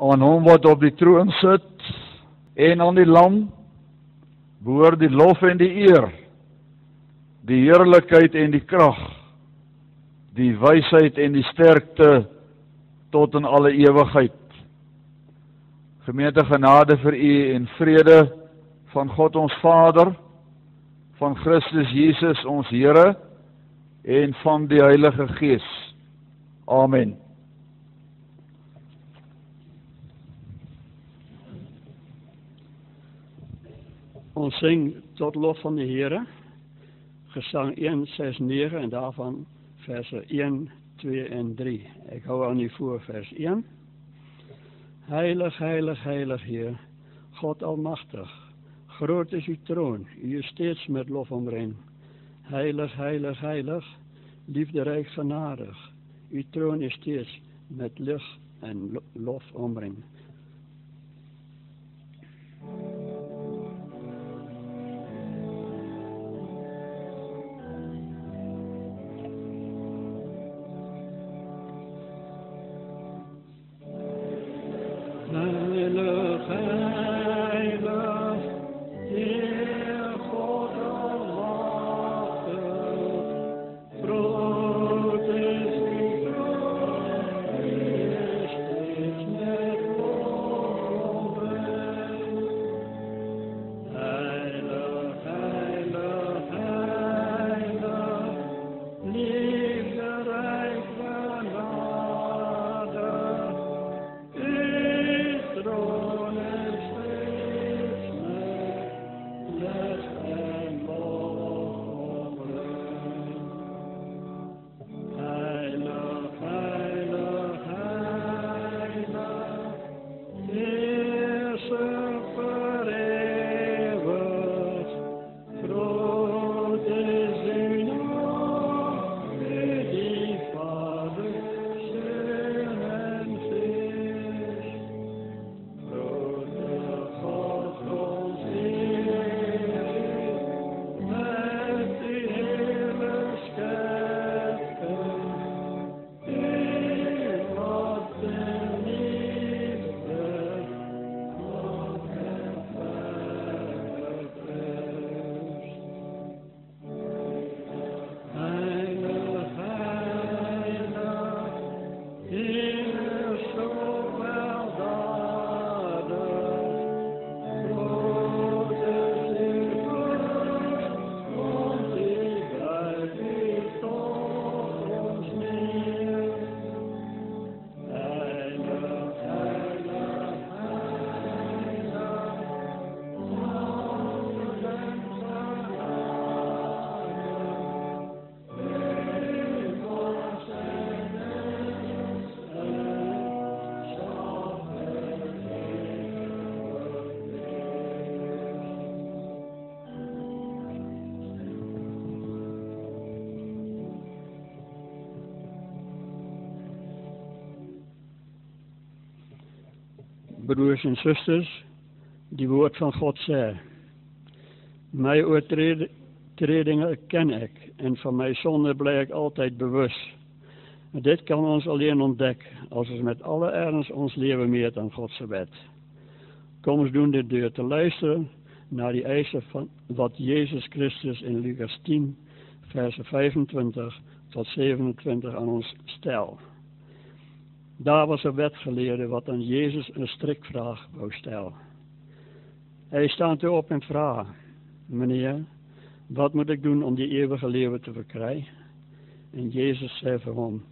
aan hom wat op die troon sit en aan die lam behoort die lof en die eer die heerlikheid en die krag die wysheid en die sterkte tot in alle ewigheid. Gemeente genade vir u en vrede van God ons Vader van Christus Jesus ons Here en van die Heilige Gees. Amen Ons sing tot lof van de Heere. Gesang 1, 6, 9 en daarvan versen 1, 2 en 3. Ik hou aan u voor vers 1. Heilig, heilig, heilig Heer, God Almachtig. Groot is uw troon, u is steeds met lof omringd. Heilig, heilig, heilig, liefderijk genadig. Uw troon is steeds met lucht en lof omringd. الخير Broers en zusters, die woord van God zei. Mijn overtredingen ken ik en van mijn zonde blijf ik altijd bewust. En dit kan ons alleen ontdekken als we met alle ernst ons leven meert aan Gods wet. Kom eens doen dit door te luisteren naar die eisen van wat Jezus Christus in Lucas 10, versen 25 tot 27 aan ons stel. Daar was een wetgeleerde wat aan Jezus een strikvraag wou stellen. Hij staat erop en vraagt, meneer, wat moet ik doen om die eeuwige leven te verkrijgen? En Jezus zei hem,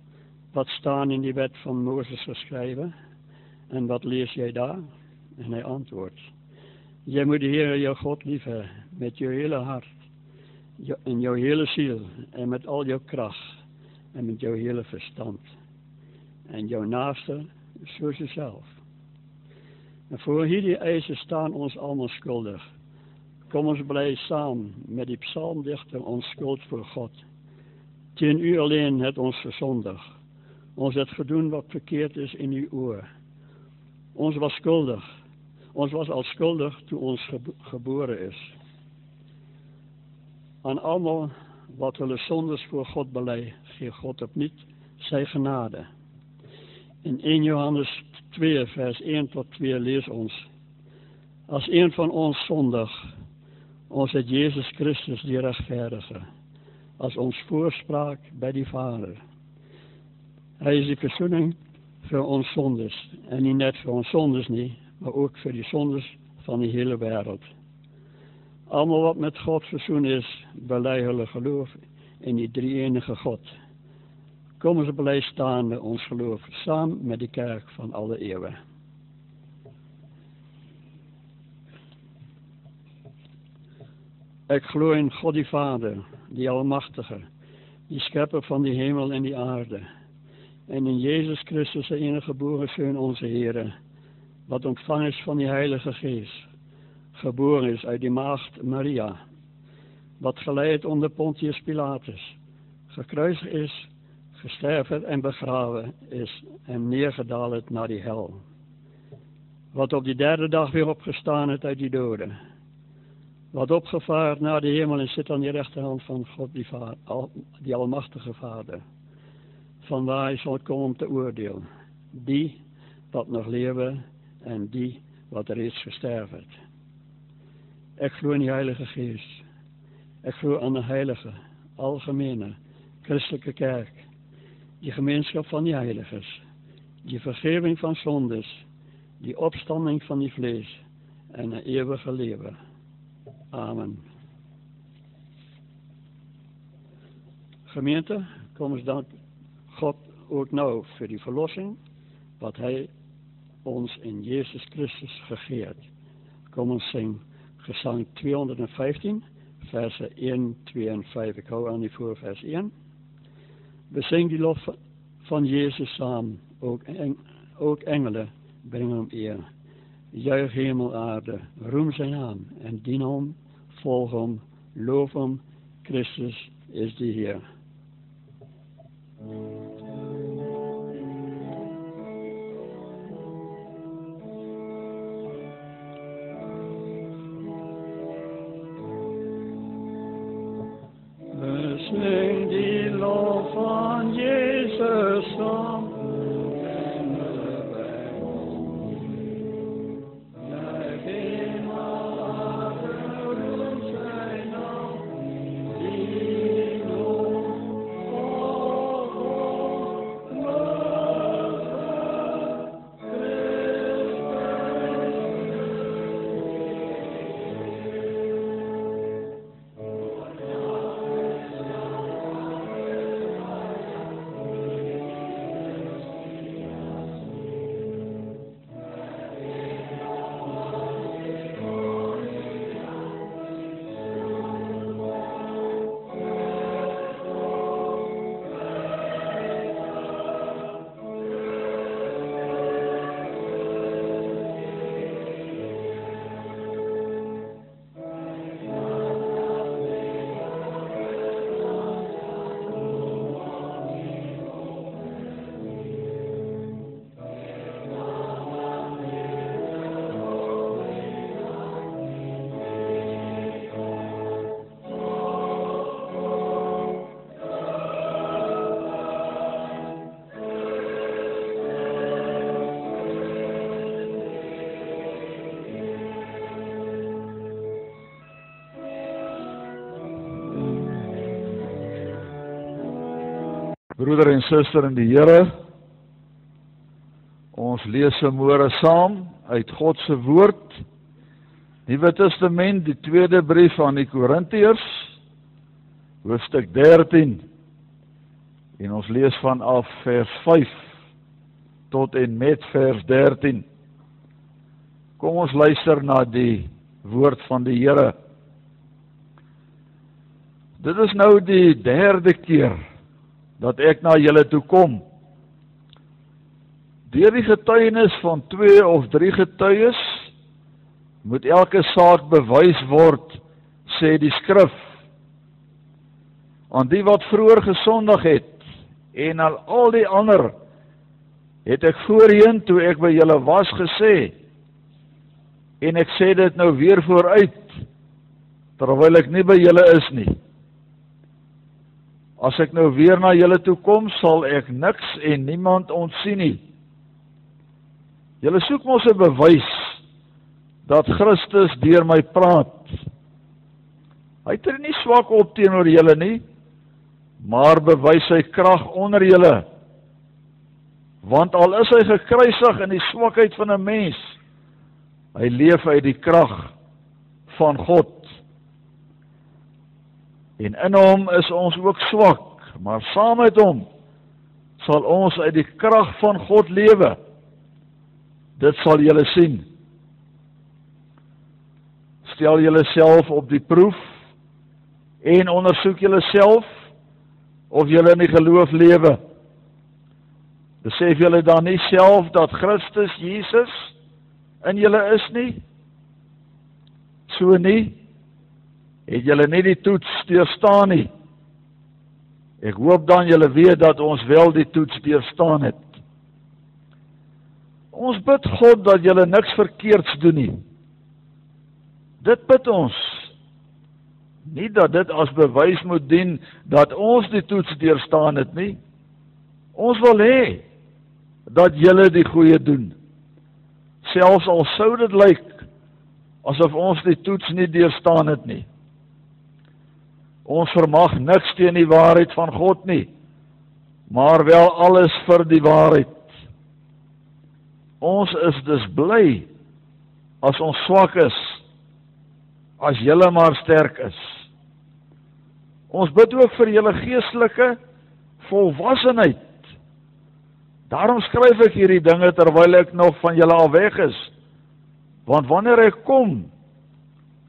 wat staan in die wet van Mozes geschreven? En wat lees jij daar? En hij antwoordt, jij moet de Heer jouw God liefhebben met je hele hart, je- en jouw hele ziel, en met al jouw kracht, en met jouw hele verstand. En jouw naaste zoals jezelf. En voor hierdie eisen staan ons allemaal schuldig. Kom ons blij samen met die psalmdichter ons schuld voor God. Ten u alleen het ons verzondig. Ons het gedoen wat verkeerd is in uw oor. Ons was schuldig. Ons was al schuldig toen ons gebo- geboren is. Aan allemaal wat hulle zondes voor God belei, geef God op niet zijn genade. In 1 Johannes 2, vers 1 tot 2 lees ons: As een van ons sondig, ons het Jesus Christus die regverdige as ons voorspraak by die Vader. Hy is die verzoening vir ons sondes en nie net vir ons sondes nie, maar ook vir die sondes van die hele wêreld. Almal wat met God versoen is, hulle geloof in die drie-enige God. Kom ons bely staande ons geloof saam met die kerk van alle eeue. Ek glo in God die Vader, die Almachtige, die Schepper van die hemel en die aarde, en in Jezus Christus, de enige geboren Zoon, onze Heer, wat ontvangen is van die Heilige Geest, geboren is uit die maagd Maria, wat geleid onder Pontius Pilatus, gekruisigd is, gesterven en begraven is en neergedaald naar die hel, wat op die derde dag weer opgestaan is uit die doden wat opgevaard naar de hemel en zit aan de rechterhand van God die, al, Almachtige Vader. Van waar hij zal komen om te oordelen. Die wat nog leven en die wat reeds gesterven. Ik geloof in die Heilige Geest. Ik geloof aan de heilige, algemene, christelijke kerk. Die gemeenschap van die heiligers. Die vergeving van zondes. Die opstanding van die vlees. En een eeuwige leven. Amen. Gemeente, kom eens dank God ook nou voor die verlossing, wat Hij ons in Jezus Christus gegeerd. Kom ons zing gezang 215, versen 1, 2 en 5. Ik hou aan die voor vers 1. We zingen die lof van Jezus samen, ook, ook engelen brengen hem eer. Juich hemel aarde, roem zijn naam en dien hem volg hem, loof hem, Christus is de Heer. Broeder en suster in die Here, ons lees vanmôre saam uit God se woord. Nuwe Testament, die tweede brief aan die Korintiërs, hoofstuk 13. En ons lees vanaf vers 5 tot en met vers 13. Kom ons luister na die woord van die Here. Dit is nou die derde keer dat ek na julle toe kom. Deur die getuienis van 2 of 3 getuies moet elke saak bewys word, sê die skrif. Aan die wat vroeër gesondig het en al al die ander het ek voorheen toe ek by julle was gesê en ek sê dit nou weer vooruit terwyl ek nie by julle is nie. As ek nou weer na julle toe kom, sal ek niks en niemand ontsien nie. Julle soek mos 'n bewys dat Christus deur my praat. Hy tree nie swak op teenoor julle nie, maar bewys sy krag onder julle. Want al is hy gekruisig in die swakheid van 'n mens, hy leef uit die krag van God. En in hom is ons ook swak, maar saam met hom sal ons uit die krag van God lewe. Dit sal julle sien. Stel julleself op die proef en ondersoek julleself of julle in die geloof lewe. Besef julle dan nie self dat Christus Jesus in julle is nie? So nie. Het julle nie die toets deurstaan nie? Ek hoop dan julle weet dat ons wel die toets deurstaan het. Ons bid God dat julle niks verkeerds doen nie. Dit bid ons. Nie dat dit as bewys moet dien dat ons die toets deurstaan het nie. Ons wil hê dat julle die goeie doen. Selfs al sou dit lyk asof ons die toets nie deurstaan het nie. Ons vermag niks teen die waarheid van God nie, maar wel alles vir die waarheid. Ons is dus bly as ons swak is, as julle maar sterk is. Ons bid ook vir julle geestelike volwassenheid Daarom skryf ek hierdie dinge terwyl ek nog van julle al weg is. Want wanneer ek kom,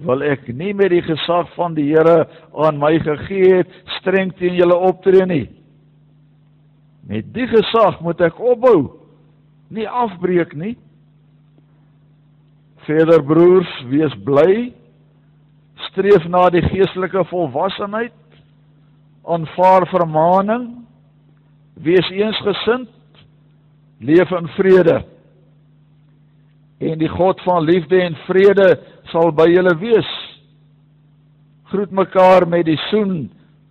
wil ek nie met die gesag van die Here aan my gegee het streng teen julle optree nie. Met die gesag moet ek opbou, nie afbreek nie. Verder broers, wees bly. Streef na die geestelike volwassenheid. Aanvaar vermaaning. Wees eensgesind leef in vrede. En die God van liefde en vrede sal by julle wees. Groet mekaar met die soen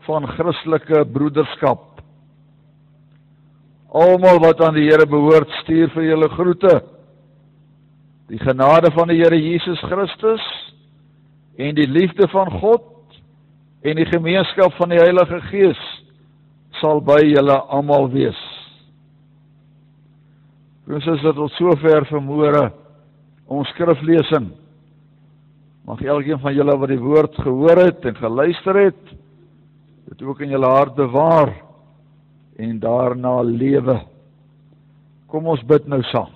van Christelike broederskap. Almal wat aan die Here behoort, stuur vir julle groete. Die genade van die Here Jesus Christus en die liefde van God en die gemeenskap van die Heilige Gees sal by julle almal wees. Ons is dit tot sover vermoere ons skriflesing. Mag elkeen van julle wat die woord gehoor het en geluister het, dit ook in julle hart bewaar en daarna lewe. Kom ons bid nou saam.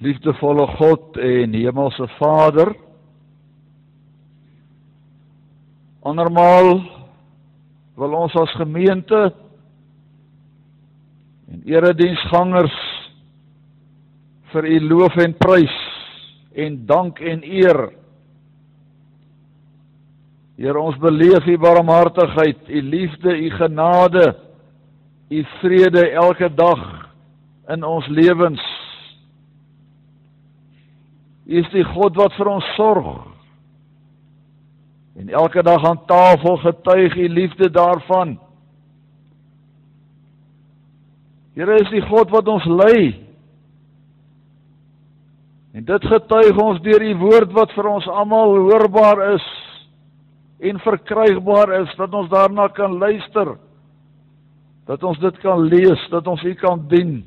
Liefdevolle God en hemelse Vader, Andermaal wil ons as gemeente en erediensgangers vir u loof en prys en dank en eer. Here ons beleef u barmhartigheid, u liefde, u genade, u vrede elke dag in ons lewens. U is die God wat vir ons sorg en elke dag aan tafel getuig u liefde daarvan. Here is die God wat ons lei. En dit getuig ons deur u woord wat vir ons almal hoorbaar is en verkrygbaar is dat ons daarna kan luister. Dat ons dit kan lees, dat ons u kan dien.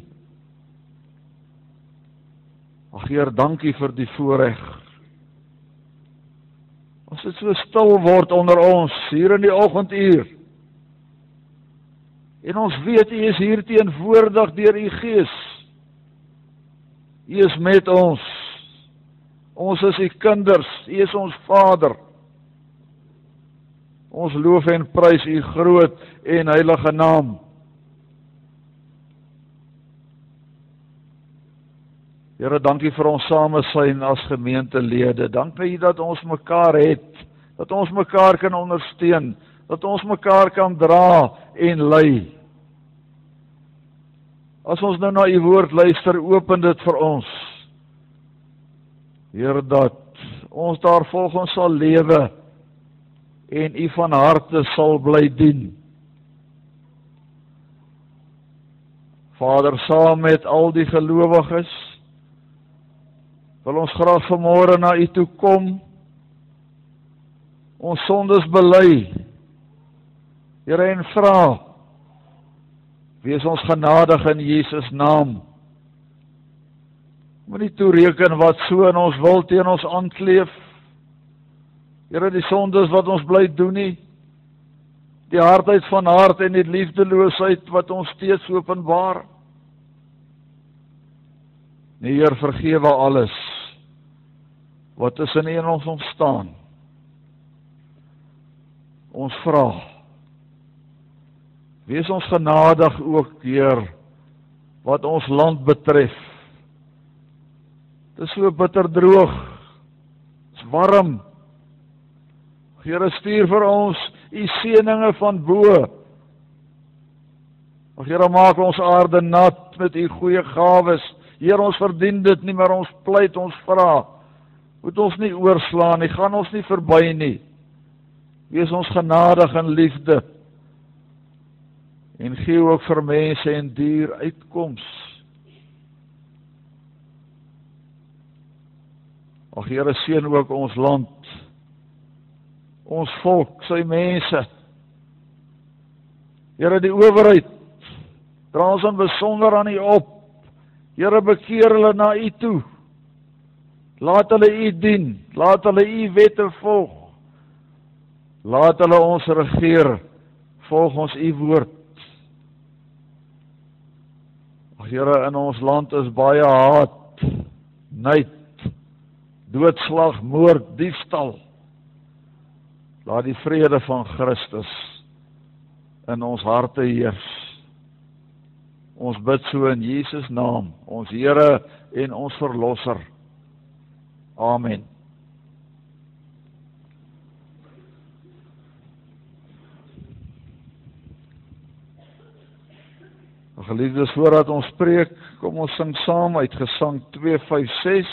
Ag Heer, dankie vir die voorreg As dit so stil word onder ons hier in die oggenduur. En ons weet U is hier teenwoordig deur U Gees. U is met ons. Ons is U kinders. U is ons Vader. Ons loof en prys U groot en heilige naam. Here, dankie vir ons samesyn as gemeentelede. Dankie dat ons mekaar het, dat ons mekaar kan ondersteun, dat ons mekaar kan dra en lei. As ons nou na u woord luister, open dit vir ons. Here, dat ons daar volgens sal lewe en U van harte sal bly dien. Vader, saam met al die gelowiges wil ons graag vanmôre na U toe kom. Ons sondes bely. Here en vra Wees ons genadig in Jesus naam. Moenie toereken wat so in ons wil teen ons aankleef. Here, die sondes wat ons bly doen nie. Die hardheid van hart en die liefdeloosheid wat ons steeds openbaar. Nee, Heer, vergewe alles wat tussen U en ons ontstaan. Ons vra Wees ons genadig ook, Heer, wat ons land betref. Dit is so bitter droog. Dit is warm. Here stuur vir ons u seëninge van bo. Ag Here maak ons aarde nat met u goeie gawes. Heer ons verdien dit nie, maar ons pleit ons vra. Moet ons nie oorslaan nie, gaan ons nie verby nie. Wees ons genadig en liefde en gee ook vir mense en dier uitkoms. Ag Here seën ook ons land. Ons volk, sy mense. Here die owerheid dra ons in besonder aan U op. Here bekeer hulle na U toe. Laat hulle U dien, laat hulle U wette volg. Laat hulle ons regeer volg ons U woord. Here in ons land is baie haat, nait, doodslag, moord, diefstal. Laat die vrede van Christus in ons harte heers. Ons bid so in Jesus naam, ons Here en ons verlosser. Amen. Geliefdes, voordat ons preek, kom ons sing saam uit Gesang 256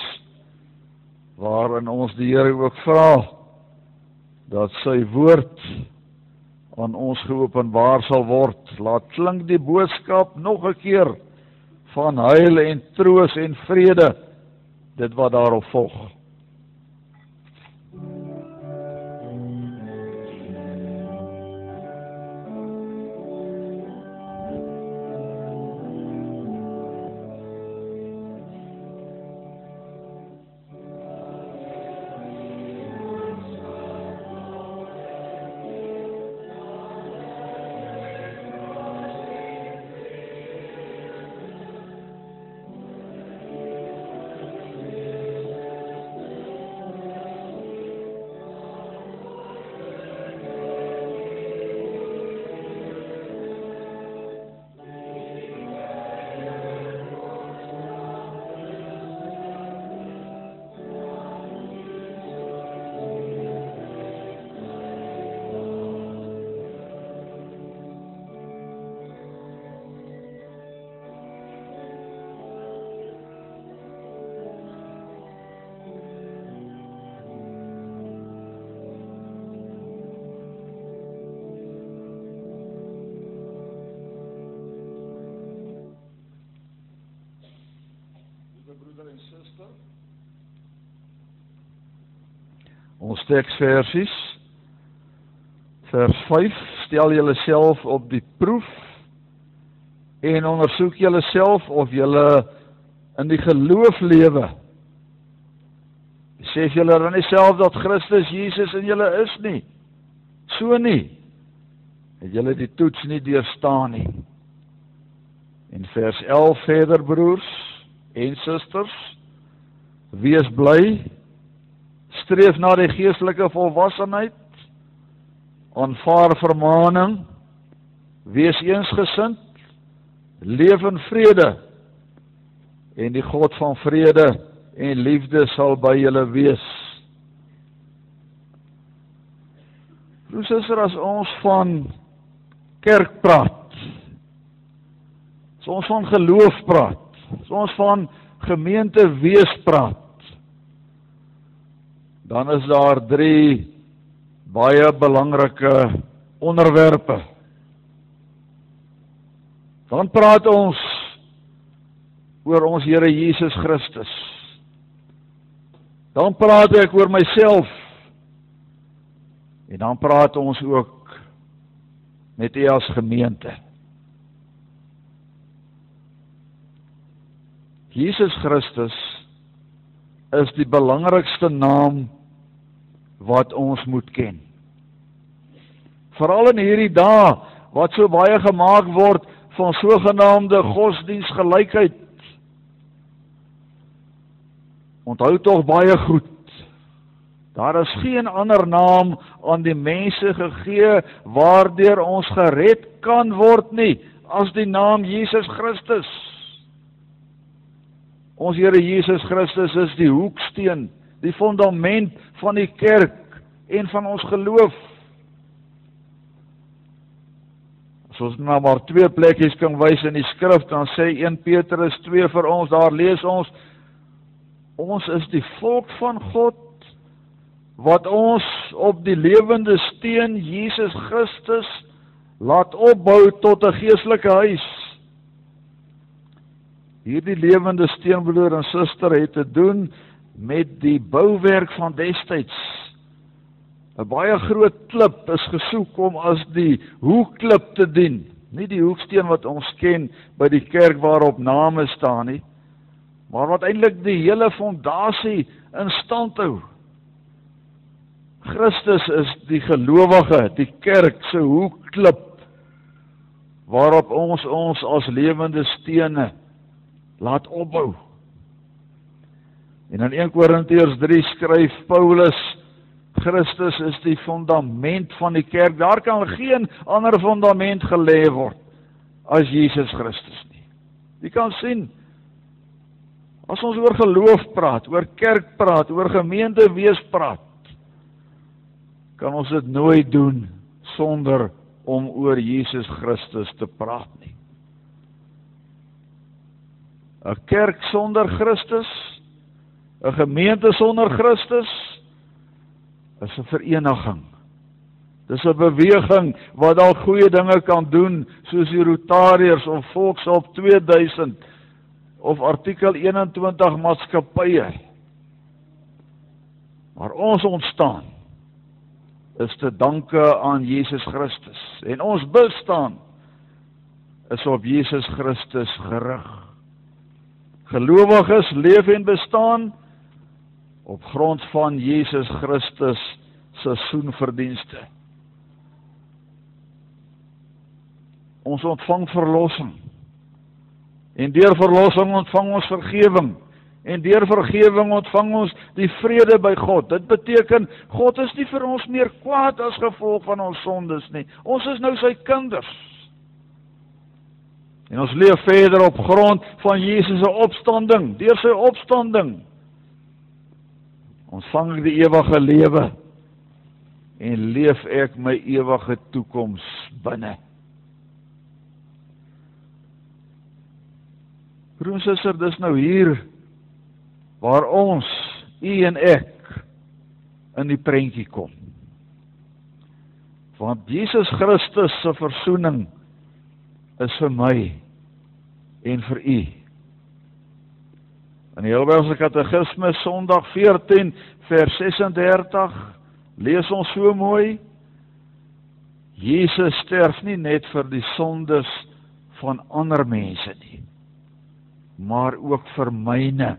waarin ons die Here ook vra dat sy woord aan ons geopenbaar sal word. Laat klink die boodskap nog 'n keer van heil en troos en vrede dit wat daarop volg. Ons teksversies. Vers 5: Stel julleself op die proef en ondersoek julleself of julle in die geloof lewe. Sê julle dan nie self dat Christus Jesus in julle is nie? So nie. Het julle die toets nie deurstaan nie. In vers 11 verder broers en susters wees bly streef na die geestelike volwassenheid. Aanvaar vermaaning. Wees eensgesind. Leef in vrede. En die God van vrede en liefde sal by julle wees. Suster as ons van kerk praat as ons van geloof praat As ons van gemeente wees praat, dan is daar 3 baie belangrike onderwerpe. Dan praat ons oor ons Here Jesus Christus. Dan praat ek oor myself. En dan praat ons ook met u as gemeente. Jesus Christus is die belangrikste naam wat ons moet ken. Veral in hierdie dae wat so baie gemaak word van sogenaamde godsdiensgelykheid. Onthou tog baie goed. Daar is geen ander naam aan die mense gegee waardeur ons gered kan word nie as die naam Jesus Christus. Ons Here Jesus Christus is die hoeksteen, die fondament van die kerk en van ons geloof. As ons nou maar twee plekkies kan wys in die skrif, dan sê 1 Petrus 2 vir ons, daar lees ons ons is die volk van God wat ons op die lewende steen Jesus Christus laat opbou tot 'n geestelike huis. Hierdie lewende steen broer en suster het te doen met die bouwerk van destyds. 'n Baie groot klip is gesoek om as die hoekklip te dien, nie die hoeksteen wat ons ken by die kerk waarop name staan nie, maar wat eintlik die hele fondasie in stand hou. Christus is die gelowige, die kerk se hoekklip waarop ons ons as lewende stene laat opbou. En in 1 Korintiërs 3 skryf Paulus Christus is die fundament van die kerk. Daar kan geen ander fundament gelê word as Jesus Christus nie. Jy kan sien as ons oor geloof praat, oor kerk praat, oor gemeente wees praat, kan ons dit nooit doen sonder om oor Jesus Christus te praat nie. 'n kerk sonder Christus, 'n gemeente sonder Christus is 'n vereniging. Dis 'n beweging wat al goeie dinge kan doen soos die Rotariërs of Volksop 2000 of artikel 21 maatskappye. Maar ons ontstaan is te danke aan Jesus Christus en ons bestaan is op Jesus Christus gerig. Gelowiges leef en bestaan op grond van Jesus Christus se soenverdienste. Ons ontvang verlossing. En deur verlossing ontvang ons vergifnis. En deur vergifnis ontvang ons die vrede by God. Dit beteken God is nie vir ons meer kwaad as gevolg van ons sondes nie. Ons is nou sy kinders. En ons leef verder op grond van Jesus se opstanding, deur sy opstanding. Ontvang ek die ewige lewe en leef ek my ewige toekoms binne. Broers en susters, dis nou hier waar ons, u en ek in die prentjie kom. Want Jesus Christus se verzoening is vir my en vir u. In die Heidelbergse Katekisme Sondag 14 vers 36 lees ons so mooi: Jesus sterf nie net vir die sondes van ander mense nie, maar ook vir myne.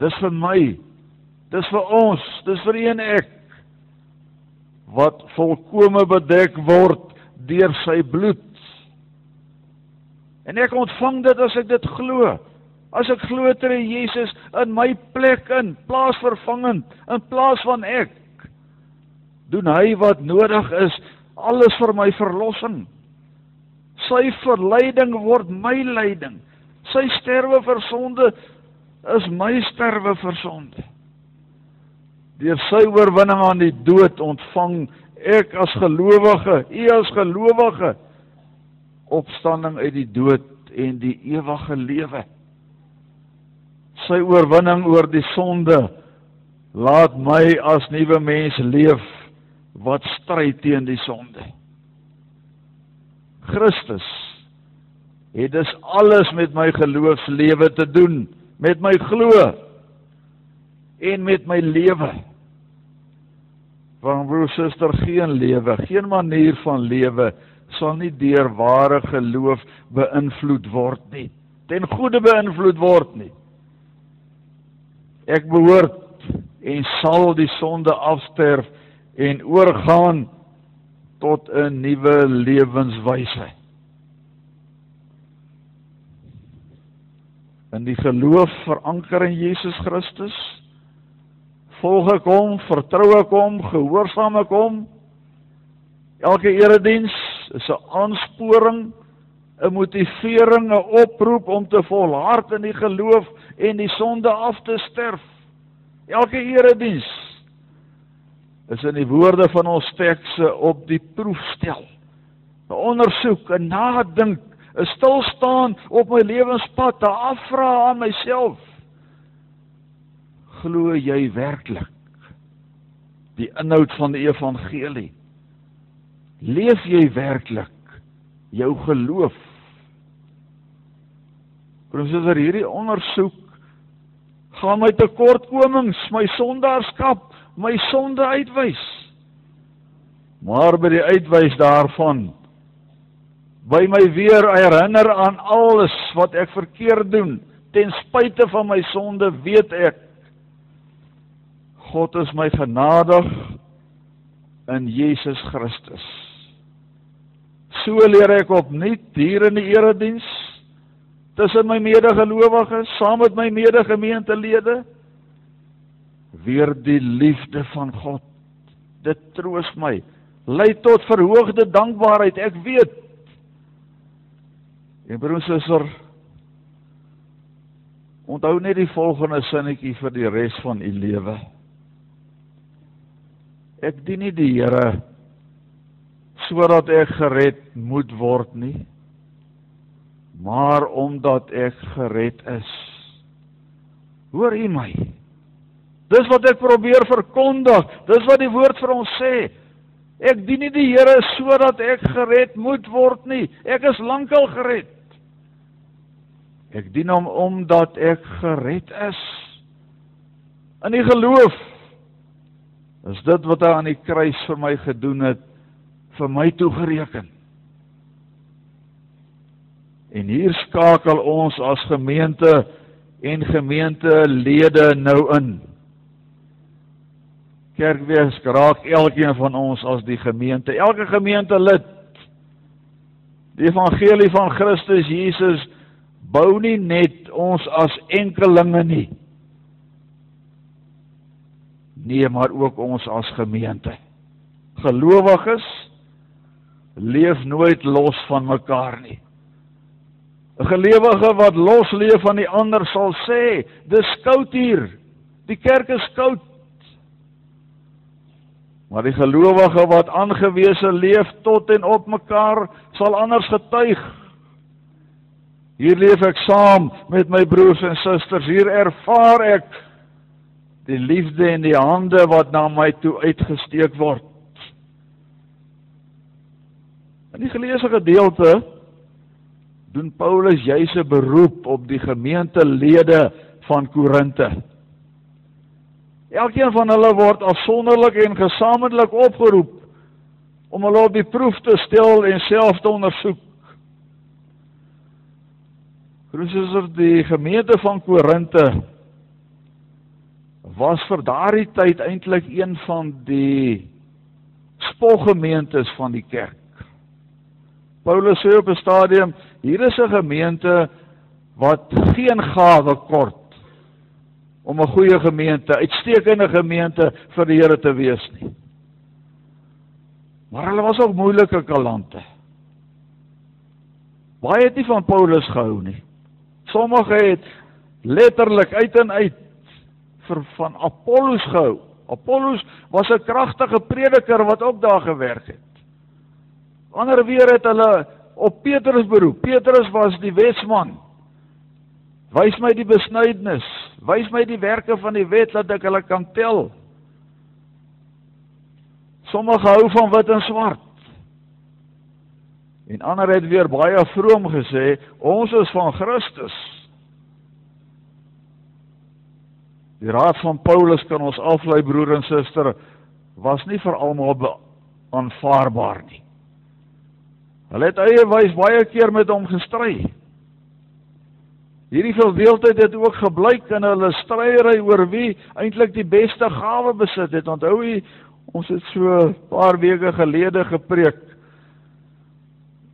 Dis vir my. Dis vir ons, dis vir een ek wat volkome bedek word deur sy bloed. En ek ontvang dit as ek dit glo. As ek glo ter Jesus in my plek in, plaasvervangend in plaas van ek, doen hy wat nodig is, alles vir my verlossing. Sy verlyding word my lyding. Sy sterwe vir sonde is my sterwe vir sonde. Deur sy oorwinning aan die dood ontvang ek as gelowige, u as gelowige opstanding uit die dood en die ewige lewe. Sy oorwinning oor die sonde laat my as nuwe mens leef wat stry teen die sonde. Christus het dus alles met my geloofslewe te doen, met my glo en met my lewe. Want broer suster, geen lewe, geen manier van lewe sal nie deur ware geloof beïnvloed word nie. Ten goeie beïnvloed word nie. Ek behoort en sal die sonde afsterf en oorgaan tot 'n nuwe lewenswyse. In die geloof veranker in Jesus Christus volg ek hom, vertrou ek hom, gehoorsaam ek hom. Elke erediens is 'n aansporing, 'n motivering, 'n oproep om te volhard in die geloof en die sonde af te sterf. Elke erediens is in die woorde van ons tekste op die proef stel. 'n Ondersoek, 'n nadink, 'n stil staan op my lewenspad, 'n afvra aan myself glo jy werklik die inhoud van die evangelie? Leef jy werklik jou geloof? Professor hierdie ondersoek gaan my tekortkomings, my sondaarskap, my sonde uitwys. Maar by die uitwys daarvan by my weer herinner aan alles wat ek verkeerd doen, ten spyte van my sonde weet ek God is my genadig in Jesus Christus. So leer ek opnuut hier in die erediens tussen my medegelowiges, saam met my medegemeentelede weer die liefde van God. Dit troos my, lei tot verhoogde dankbaarheid. Ek weet En broers en susters, onthou net die volgende sinnetjie vir die res van u lewe. Ek dien nie die Here sodat ek gered moet word nie, maar omdat ek gered is. Hoor u my? Dis wat ek probeer verkondig. Dis wat die woord vir ons sê. Ek dien nie die Here sodat ek gered moet word nie. Ek is lankal gered. Ek dien hom omdat ek gered is. In die geloof is dit wat hy aan die kruis vir my gedoen het vir my toegereken. En hier skakel ons as gemeente en gemeentelede nou in. Kerkwees raak elkeen van ons as die gemeente, elke gemeentelid. Die evangelie van Christus Jesus bou nie net ons as enkelinge nie nee, maar ook ons as gemeente. Gelowiges leef nooit los van mekaar nie. 'n Gelowige wat los leef van die ander sal sê, dis koud hier. Die kerk is koud. Maar die gelowige wat aangewese leef tot en op mekaar sal anders getuig. Hier leef ek saam met my broers en susters. Hier ervaar ek die liefde en die hande wat na my toe uitgesteek word. In die geleesde gedeelte doen Paulus juis 'n beroep op die gemeentelede van Korinte. Elkeen van hulle word afsonderlik en gesamentlik opgeroep om hulle op die proef te stel en self te ondersoek. Christus het die gemeente van Korinte was vir daardie tyd eintlik een van die spoggemeentes van die kerk. Paulus sê op 'n stadium, hier is 'n gemeente wat geen gawe kort om 'n goeie gemeente, uitstekende gemeente vir die Here te wees nie. Maar hulle was ook moeilike kalante. Baie het nie van Paulus gehou nie. Sommige het letterlik uit en uit vir van Apollos gehou. Apollos was 'n kragtige prediker wat ook daar gewerk het. Ander weer het hulle op Petrus beroep. Petrus was die wetsman. Wys my die besnydenis, wys my die werke van die wet dat ek hulle kan tel. Sommige hou van wit en swart. En ander het weer baie vroom gesê, ons is van Christus. Die raad van Paulus kan ons aflei broer en suster was nie vir almal aanvaarbaar nie. Hulle het eie wys baie keer met hom gestry. Hierdie verdeeldheid het ook gebleik in hulle stryery oor wie eintlik die beste gawe besit het. Onthou jy ons het so 'n paar weke gelede gepreek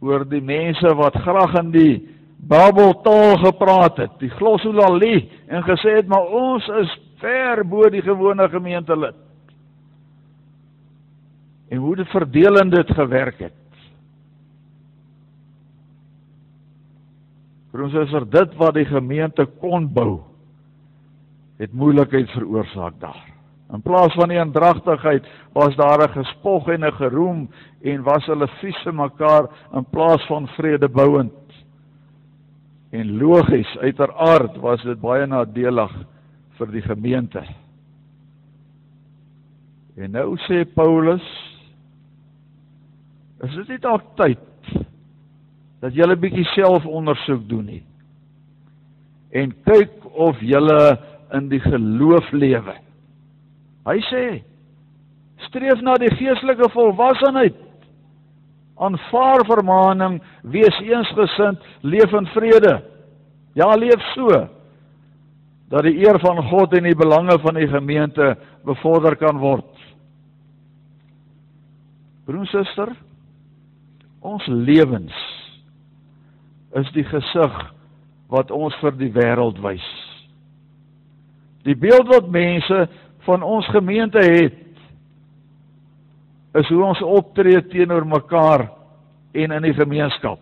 oor die mense wat graag in die Babeltaal gepraat het, die glossolalie en gesê het maar ons is ver bo die gewone gemeentelid. En hoe dit verdelend dit gewerk het. Ons is vir dit wat die gemeente kon bou het moeilikheid veroorsaak daar. In plaas van die aandragtigheid was daar 'n gespog en 'n geroem en was hulle vir mekaar in plaas van vredebouend. En logies, uiteraard was dit baie nadelig vir die gemeente. En nou sê Paulus is dit nie dalk tyd dat jy 'n bietjie selfondersoek doen nie en kyk of jy in die geloof lewe. Hy sê streef na die geestelike volwassenheid aanvaar vermaaning, wees eensgesind, leef in vrede. Ja, leef so dat die eer van God en die belange van die gemeente bevorder kan word. Broer en suster, ons lewens is die gesig wat ons vir die wêreld wys. Die beeld wat mense van ons gemeente het is hoe ons optree teenoor mekaar en in die gemeenskap.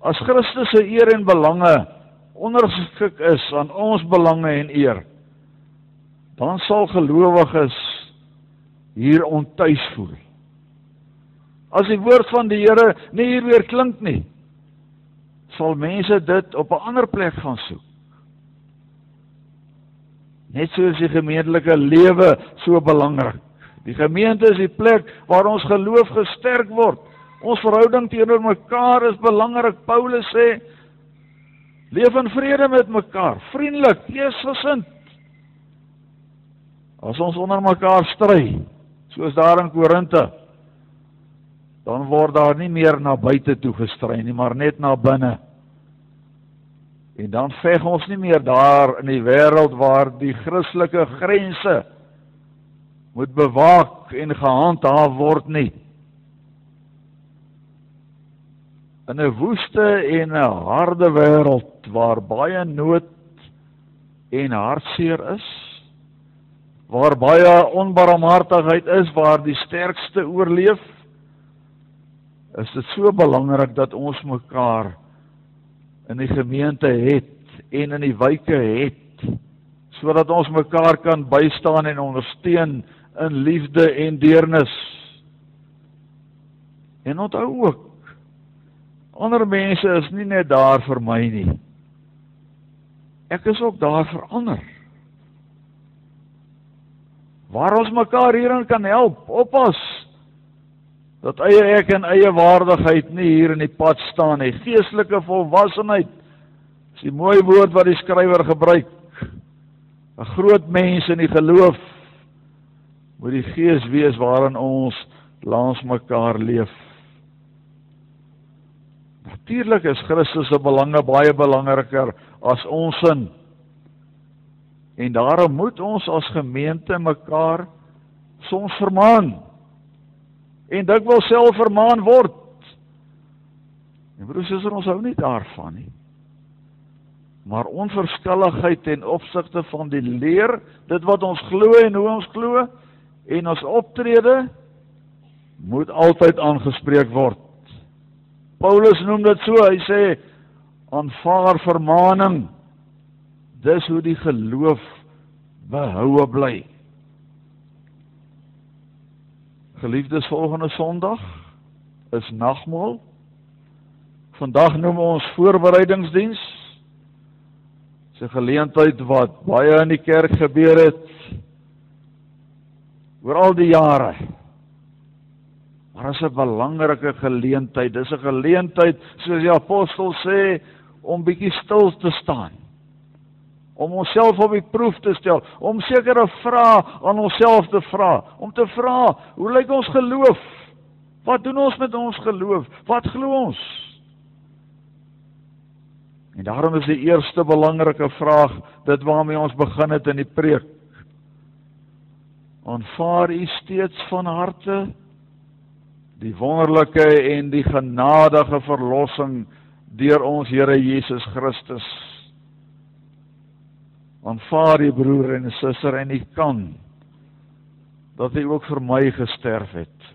As Christus se eer en belange ondergeskik is aan ons belange en eer, dan sal gelowiges hier ontuis voel. As die woord van die Here nie hier weer klink nie, sal mense dit op 'n ander plek gaan soek. Net soos die gemeentelike lewe so belangrik. Die gemeente is die plek waar ons geloof gesterk word. Ons verhouding teenoor mekaar is belangrik. Paulus sê: Leef in vrede met mekaar, vriendelik, geesgesind. As ons onder mekaar stry, soos daar in Korinte, dan word daar nie meer na buite toe gestry nie, maar net na binne. En dan veg ons nie meer daar in die wêreld waar die Christelike grense moet bewaak en gehandhaaf word nie. In 'n woeste en 'n harde wêreld waar baie nood en hartseer is, waar baie onbarmhartigheid is, waar die sterkste oorleef, is dit so belangrik dat ons mekaar in die gemeente het en in die wyke het sodat ons mekaar kan bystaan en ondersteun in liefde en deernis. En onthou ook ander mense is nie net daar vir my nie. Ek is ook daar vir ander. Waar ons mekaar hierin kan help, oppas dat eie ek en eie waardigheid nie hier in die pad staan nie. Geestelike volwassenheid is die mooi woord wat die skrywer gebruik. 'n Groot mens in die geloof moet die gees wees waarin ons langs mekaar leef. Natuurlik is Christus se belange baie belangriker as ons sin. En daarom moet ons as gemeente mekaar soms vermaan. En dikwels self vermaan word. En broers, is ons hou nie daarvan nie. Maar onverskilligheid ten opsigte van die leer, dit wat ons glo en hoe ons glo, en ons optrede moet altyd aangespreek word. Paulus noem dit so, hy sê aanvaar vermaaning. Dis hoe die geloof behoue bly. Geliefdes, volgende Sondag is nagmaal. Vandag noem ons voorbereidingsdiens Dis 'n geleentheid wat baie in die kerk gebeur het oor al die jare. Maar is 'n belangrike geleentheid. Dis 'n geleentheid soos die apostel sê om bietjie stil te staan. Om onsself op die proef te stel, om sekere vrae aan onsself te vra, om te vra, hoe lyk ons geloof? Wat doen ons met ons geloof? Wat glo ons? En daarom is die eerste belangrike vraag dit waarmee ons begin het in die preek. Aanvaar u steeds van harte die wonderlike en die genadige verlossing deur ons Here Jesus Christus. Aanvaar die broer en suster en u kan dat hy ook vir my gesterf het,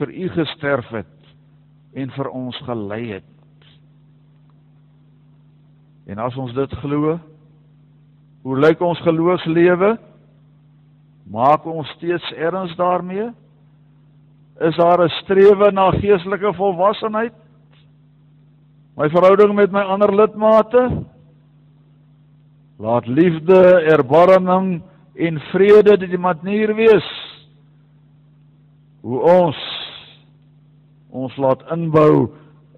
vir u gesterf het en vir ons gelei het. En as ons dit glo, hoe lyk ons geloofslewe? Maak ons steeds erns daarmee? Is daar 'n strewe na geestelike volwassenheid? My verhouding met my ander lidmate? Laat liefde, erbarming en vrede die manier wees hoe ons ons laat inbou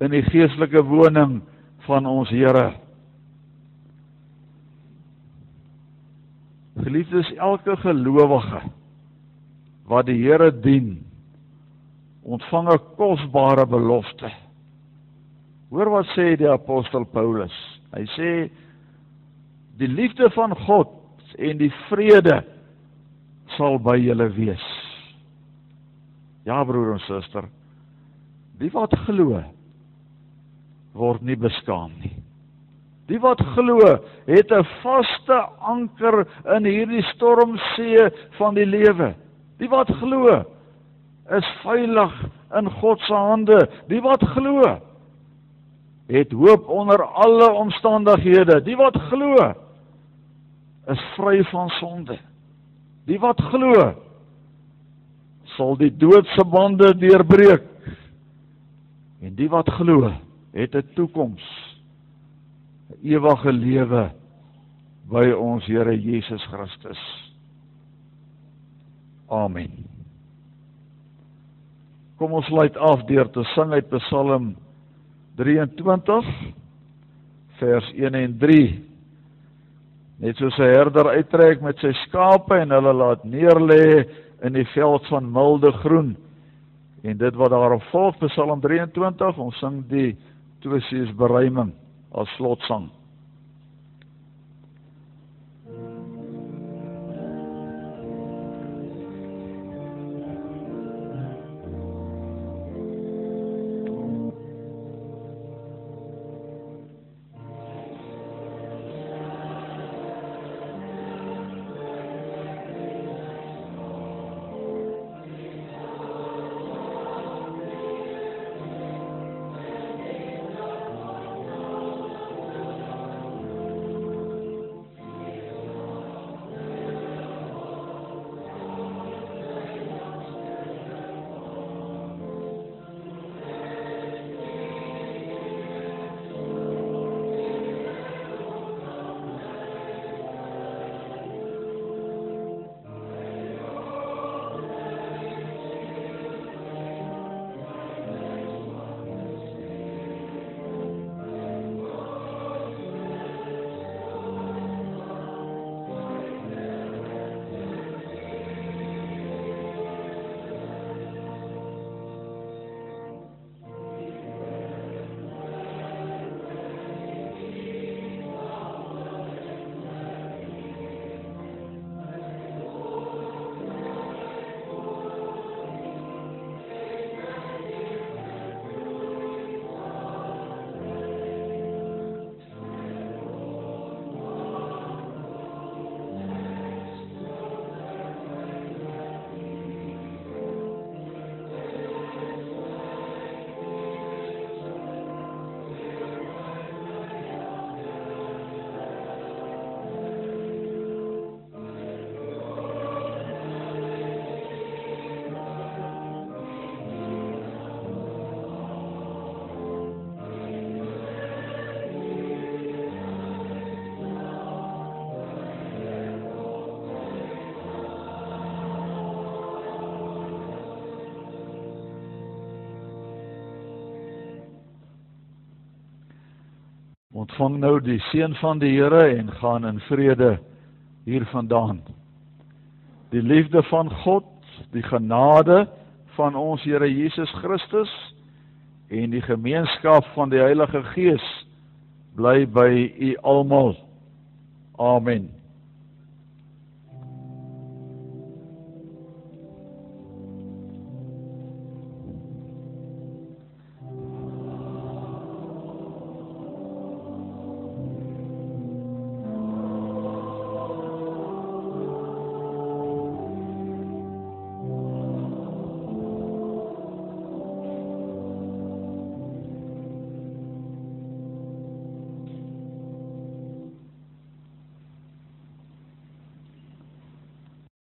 in die geestelike woning van ons Here. Geliefdes, elke gelowige wat die Here dien, ontvang 'n kosbare belofte. Hoor wat sê die apostel Paulus? Hy sê die liefde van God en die vrede sal by julle wees. Ja broer en suster, die wat glo word nie beskaam nie. Die wat glo, het 'n vaste anker in hierdie stormsee van die lewe. Die wat glo, is veilig in God se hande. Die wat glo, het hoop onder alle omstandighede. Die wat glo, is vry van sonde. Die wat glo, sal die doodse bande deurbreek. En die wat glo, het 'n toekoms, 'n ewige lewe by ons Here Jesus Christus. Amen. Kom ons sluit af deur te sing uit Psalm 23 vers 1 en 3. Net soos 'n herder uittrek met sy skape en hulle laat neerlê in die veld van milde groen. En dit wat daarop volg Psalm 23, ons sing die twisies beruiming as slotsang. Ontvang nou die seën van die Here en gaan in vrede hiervandaan. Die liefde van God, die genade van ons Here Jesus Christus en die gemeenskap van die Heilige Gees bly by u almal. Amen.